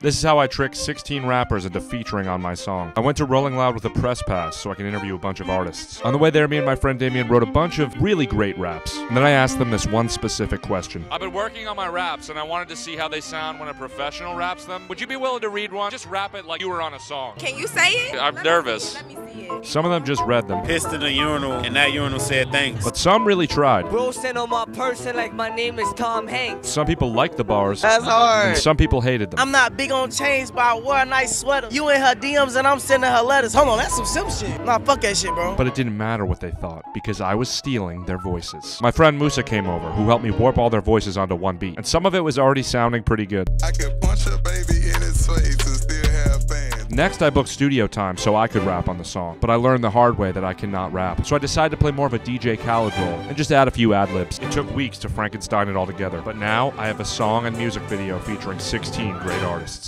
This is how I tricked 16 rappers into featuring on my song. I went to Rolling Loud with a press pass so I can interview a bunch of artists. On the way there, me and my friend Damien wrote a bunch of really great raps. And then I asked them this one specific question. I've been working on my raps and I wanted to see how they sound when a professional raps them. Would you be willing to read one? Just rap it like you were on a song. Can you say it? I'm Let me nervous. see. Let me see it. Some of them just read them, pissed in the urinal, and that urinal said thanks. but some really tried. Roasting on my person like my name is Tom Hanks. Some people liked the bars, That's hard. and some people hated them. I'm not big on chains, but I wear a nice sweater. You in her DMs and I'm sending her letters. Hold on, that's some simp shit. Nah, fuck that shit, bro. But it didn't matter what they thought because I was stealing their voices. My friend Musa came over, who helped me warp all their voices onto one beat, and some of it was already sounding pretty good. I could Next, I booked studio time so I could rap on the song, but I learned the hard way that I cannot rap. So I decided to play more of a DJ Khaled role and just add a few ad libs. It took weeks to Frankenstein it all together, but now I have a song and music video featuring 16 great artists.